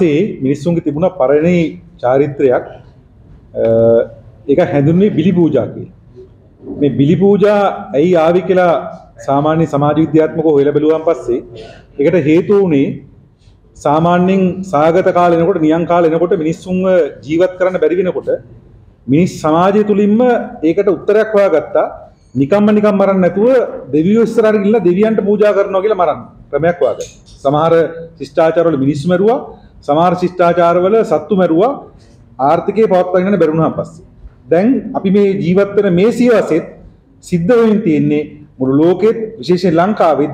සේ මිනිස්සුන්ගේ තිබුණ පරණි චාරිත්‍රයක් එක හැඳුන්නේ බිලි පූජා කියලා. මේ බිලි පූජා ඇයි ආවි කියලා සාමාන්‍ය සමාජ විද්‍යාත්මකව හොයලා බැලුවාන් පස්සේ ඒකට හේතු වුණේ සාමාන්‍යයෙන් සාගත කාලේ එනකොට නියං කාලේ එනකොට මිනිස්සුන්ව ජීවත් කරන්න බැරි වෙනකොට මිනිස් සමාජය තුලින්ම ඒකට උත්තරයක් හොයාගත්තා නිකම්ම නිකම් මරන්න නැතුව දෙවියෝ ඉස්සරහට ගිහිල්ලා දෙවියන්ට පූජා කරනවා කියලා මරන්න ක්‍රමයක් වාගත්තා. සමහර ශිෂ්ටාචාරවල මිනිස්සු මැරුවා, සමහර ශිෂ්ටාචාරවල සත්තු මැරුවා ආර්ථිකය පවත්වාගෙන බැරුණාන් පස්සේ. දැන් අපි මේ ජීවත් වෙන මේ සියවසෙත් සිද්ධ වෙමින් තියෙන්නේ මුළු ලෝකෙත් විශේෂයෙන් ලංකාවෙත්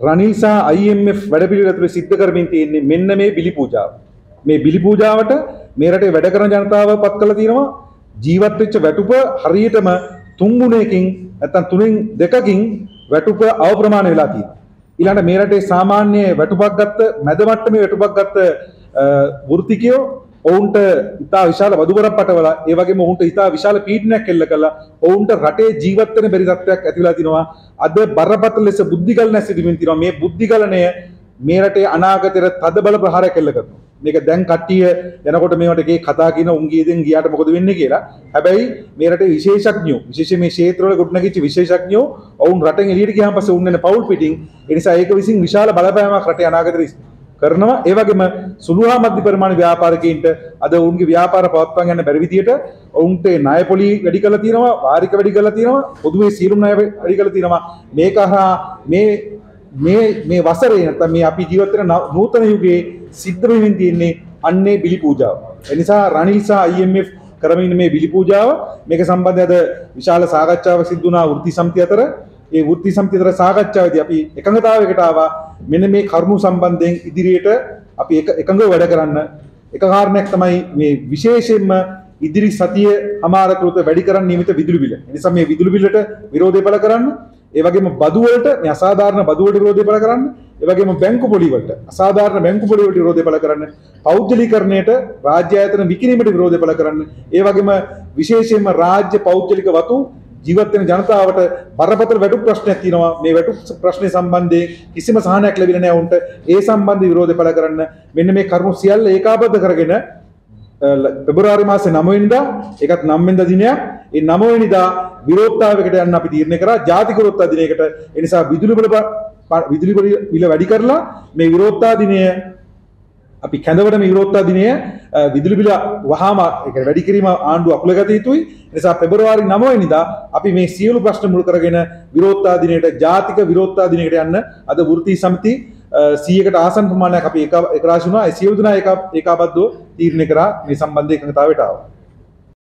රනිල් සහ IMF වැඩපිළිවෙල ඇතුළේ සිද්ධ කරමින් තියෙන්නේ මෙන්න මේ බිලි පූජාව. මේ බිලි පූජාවට මේ රටේ වැඩ කරන ජනතාව පත් කළා තියෙනවා ජීවත් වෙච්ච වැටුප හරියටම තුන් ගුණයකින් නැත්තම් තුනෙන් දෙකකින් වැටුප අවප්‍රමාණ වෙලා තියෙනවා. ඊළඟට මේ රටේ සාමාන්‍ය වැටුපක් ගත්ත මැද මට්ටමේ වැටුපක් ගත්ත වෘත්තිකයෝ ඔවුන්ට ඉතා විශාල වදුවරක් පටවලා ඒ වගේම ඔවුන්ට ඉතා විශාල පීඩනයක් එල්ල කළා. ඔවුන්ට රටේ ජීවත් වෙන බැරි තත්ත්වයක් ඇති වෙලා තිනවා. අද බරපතල ලෙස බුද්ධිගලන සිදුවෙමින් තිනවා. මේ බුද්ධිගලනය මේ රටේ අනාගතයට තද බල ප්‍රහාරයක් එල්ල කරනවා. මේක දැන් කට්ටිය යනකොට මේවට ගේ කතා කියන උන්ගීදෙන් ගියාට මොකද වෙන්නේ කියලා. හැබැයි මේ රටේ විශේෂඥයෝ විශේෂයෙන් මේ ක්ෂේත්‍රවල ගොඩනැගිච්ච විශේෂඥයෝ ඔවුන් රටෙන් එළියට ගියාන් පස්සේ උන් එන පවුල් පිටින් ඒ නිසා ඒක විසින් විශාල බලපෑමක් රටේ අනාගතයට කරනවා. ඒ වගේම සුළු හා මධ්‍ය පරිමාණ ව්‍යාපාරිකයින්ට අද ඔවුන්ගේ ව්‍යාපාර පවත්වා ගන්න බැරි විදියට ඔවුන්ට ණය පොලි වැඩි කරලා තියෙනවා වාරික වැඩි කරලා තියෙනවා පොදුවේ සියලුම ණය වැඩි කරලා තියෙනවා. මේක හා මේ මේ මේ වසරේ නැත්නම් මේ අපි ජීවත් වෙන නූතන යුගයේ සිද්ධ වෙමින් තියෙන්නේ අන්නේ බිලි පූජාව. ඒ නිසා රනිල් සහ IMF කරමින් මේ බිලි පූජාව මේක සම්බන්ධව අද විශාල සාකච්ඡාවක් සිදු වුණා වෘත්ති සමිතිය අතර ඒ වෘත්ති සමිතිය අතර සාකච්ඡාවේදී අපි එකඟතාවයකට ආවා මෙන්න මේ කරුණු සම්බන්ධයෙන් ඉදිරියට අපි එක එකඟව වැඩ කරන්න එක කාරණයක් තමයි මේ විශේෂයෙන්ම ඉදිරි සතිය අමාරකෘත වැඩි කරන්න නියමිත විදුලි බිල. ඒ නිසා මේ විදුලි බිලට විරෝධය පළ කරන්න, ඒ වගේම බදු වලට මේ අසාධාරණ බදු වලට විරෝධය පළ කරන්න, ඒ වගේම බැංකු පොලි වලට අසාධාරණ බැංකු පොලි වලට විරෝධය පළ කරන්න, පෞද්ගලීකරණයට රාජ්‍ය ආයතන විකිණීමට විරෝධය පළ කරන්න, ඒ වගේම විශේෂයෙන්ම රාජ්‍ය පෞද්ගලික වතු ජීවත් වෙන ජනතාවට බරපතල වැටුප් ප්‍රශ්නයක් තියෙනවා. මේ වැටුප් ප්‍රශ්නේ සම්බන්ධයෙන් කිසිම සහනයක් ලැබිලා නැහැ උන්ට. ඒ සම්බන්ධ විරෝධය පළ කරන්න මෙන්න මේ කරුණු සියල්ල ඒකාබද්ධ කරගෙන පෙබරවාරි මාසේ 9 වෙනිදා ඒකත් 9 වෙනිදා දිනයක්. ඒ 9 වෙනිදා විරෝධතාවයකට යන්න අපි තීරණය කරා. ජාතික විරෝධතා දිනයකට. ඒ නිසා විදුලි බිල විදුලි බිල වැඩි කරලා මේ විරෝධතා දිනය අපි කැඳවට මේ විරෝධතා දිනය විදුලි බිල වහාම ඒක වැඩි කිරීම ආණ්ඩුව අකුල ගත යුතුයි. ඒ නිසා පෙබරවාරි 9 වෙනිදා අපි මේ සියලු ප්‍රශ්න මුල් කරගෙන විරෝධතා දිනයට ජාතික විරෝධතා දිනයකට යන්න අද වෘත්ති සමිති 100කට ආසන්න ප්‍රමාණයක් අපි එක එක රාශි වුණා. ඒ සියලු දෙනා ඒක ඒකාබද්ධව තීරණය කරා මේ සම්බන්ධ එකඟතාවයට ආවා.